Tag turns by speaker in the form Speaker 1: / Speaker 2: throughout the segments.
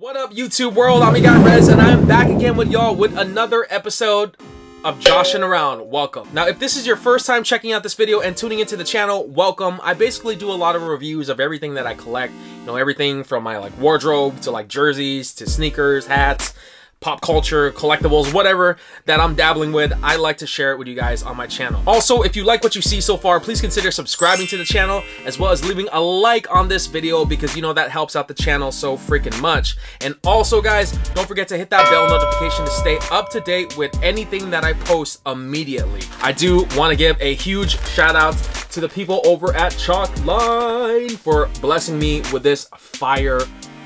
Speaker 1: What up, YouTube world? I'm your guy Rez, and I'm back again with y'all with another episode of Joshin' Around. Welcome. Now, if this is your first time checking out this video and tuning into the channel, welcome. I basically do a lot of reviews of everything that I collect. You know, everything from my like wardrobe to like jerseys to sneakers, hats, pop culture, collectibles, whatever that I'm dabbling with, I like to share it with you guys on my channel. Also, if you like what you see so far, please consider subscribing to the channel as well as leaving a like on this video because you know that helps out the channel so freaking much. And also guys, don't forget to hit that bell notification to stay up to date with anything that I post immediately. I do want to give a huge shout out to the people over at Chalkline for blessing me with this fire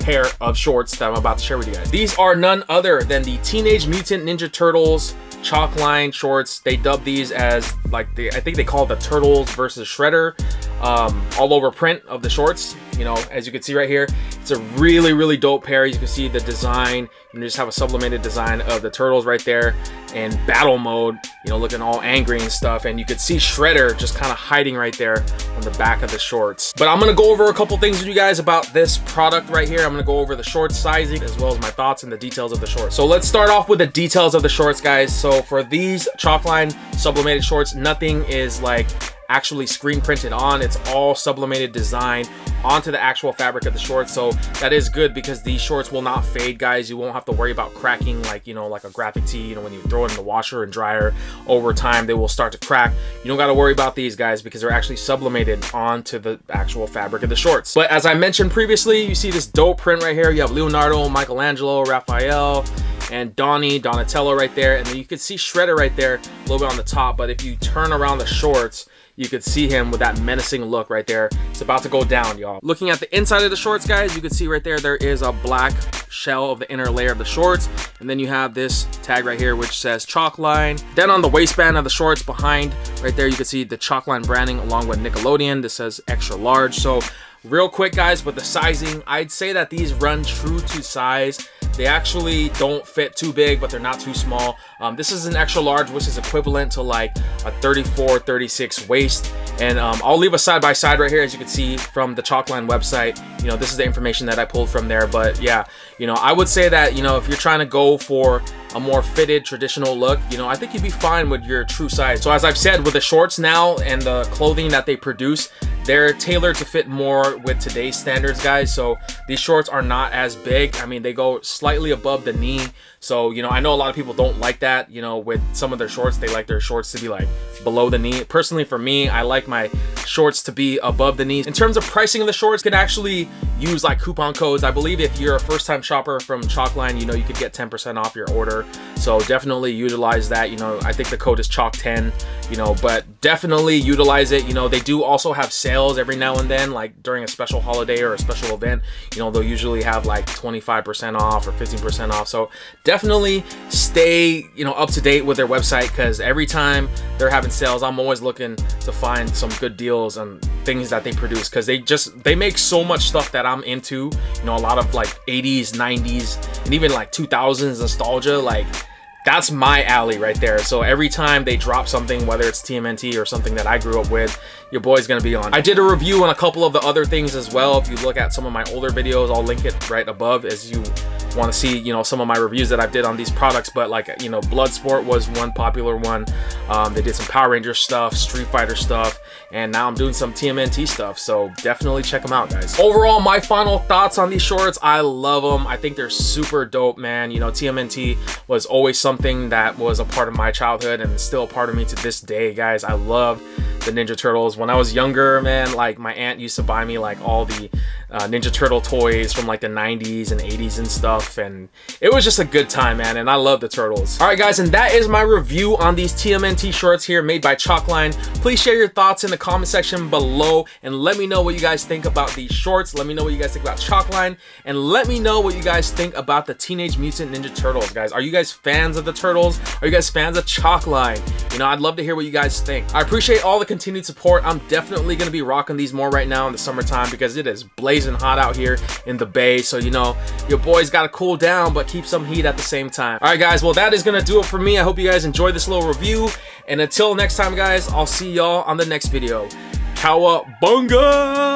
Speaker 1: pair of shorts that I'm about to share with you guys. These are none other than the Teenage Mutant Ninja Turtles chalk line shorts. They dub these as like the I think they call it the Turtles versus Shredder um, all over print of the shorts. You know, as you can see right here, it's a really, really dope pair. You can see the design. You just have a sublimated design of the turtles right there in battle mode, you know, looking all angry and stuff. And you could see Shredder just kind of hiding right there on the back of the shorts. But I'm to go over a couple things with you guys about this product right here. I'm to go over the short sizing as well as my thoughts and the details of the shorts. So let's start off with the details of the shorts, guys. So for these chalk line sublimated shorts, nothing is like actually screen printed on. It's all sublimated design onto the actual fabric of the shorts. So that is good because these shorts will not fade, guys. You won't have to worry about cracking like, you know, like a graphic tee. You know, when you throw it in the washer and dryer over time, they will start to crack. You don't got to worry about these guys because they're actually sublimated onto the actual fabric of the shorts. But as I mentioned previously, you see this dope print right here. You have Leonardo, Michelangelo, Raphael, and Donnie, Donatello right there. And then you can see Shredder right there a little bit on the top. But if you turn around the shorts, you could see him with that menacing look right there. It's about to go down, y'all. Looking at the inside of the shorts, guys, you can see right there, there is a black shell of the inner layer of the shorts. And then you have this tag right here, which says chalk line. Then on the waistband of the shorts behind, right there, you can see the chalk line branding along with Nickelodeon. This says extra large. So real quick, guys, with the sizing, I'd say that these run true to size. They actually don't fit too big, but they're not too small. Um, this is an extra large, which is equivalent to like a 34, 36 waist. And um, I'll leave a side by side right here, as you can see from the Chalkline website. You know, this is the information that I pulled from there. But yeah, you know, I would say that, you know, if you're trying to go for a more fitted traditional look, you know, I think you'd be fine with your true size. So as I've said, with the shorts now and the clothing that they produce, they're tailored to fit more with today's standards, guys. So these shorts are not as big. I mean, they go slightly above the knee. So, you know, I know a lot of people don't like that, you know, with some of their shorts. They like their shorts to be like below the knee. Personally, for me, I like my shorts to be above the knee. In terms of pricing of the shorts, can actually use like coupon codes. I believe if you're a first time shopper from Chalkline, you know, you could get 10% off your order. So definitely utilize that. You know, I think the code is Chalk10, you know, but definitely utilize it. You know, they do also have sales every now and then, like during a special holiday or a special event, you know, they'll usually have like 25% off or 15% off. So definitely stay, you know, up to date with their website because every time they're having sales, I'm always looking to find some good deals and things that they produce because they just, they make so much stuff that I'm into, you know, a lot of like 80s, 90s, and even like 2000s nostalgia, like that's my alley right there. So every time they drop something, whether it's TMNT or something that I grew up with, your boy's gonna be on. I did a review on a couple of the other things as well. If you look at some of my older videos, I'll link it right above as you want to see, you know, some of my reviews that I've did on these products. But like, you know, Bloodsport was one popular one. Um, they did some Power Ranger stuff, Street Fighter stuff, and now I'm doing some TMNT stuff. So definitely check them out, guys. Overall, my final thoughts on these shorts, I love them. I think they're super dope, man. You know, TMNT was always something that was a part of my childhood and still a part of me to this day, guys. I love the Ninja Turtles. When I was younger, man, like my aunt used to buy me like all the uh, Ninja Turtle toys from like the 90s and 80s and stuff. And it was just a good time, man. And I love the Turtles. All right, guys. And that is my review on these TMNT shorts here made by Chalkline. Please share your thoughts in the comment section below and let me know what you guys think about these shorts. Let me know what you guys think about Chalkline and let me know what you guys think about the Teenage Mutant Ninja Turtles, guys. Are you guys fans of the Turtles? Are you guys fans of Chalkline? You know, I'd love to hear what you guys think. I appreciate all the continued support. I'm definitely going to be rocking these more right now in the summertime because it is blazing hot out here in the Bay. So, you know, your boys got to cool down, but keep some heat at the same time. All right, guys. Well, that is going to do it for me. I hope you guys enjoyed this little review. And until next time, guys, I'll see y'all on the next video. Cowabunga!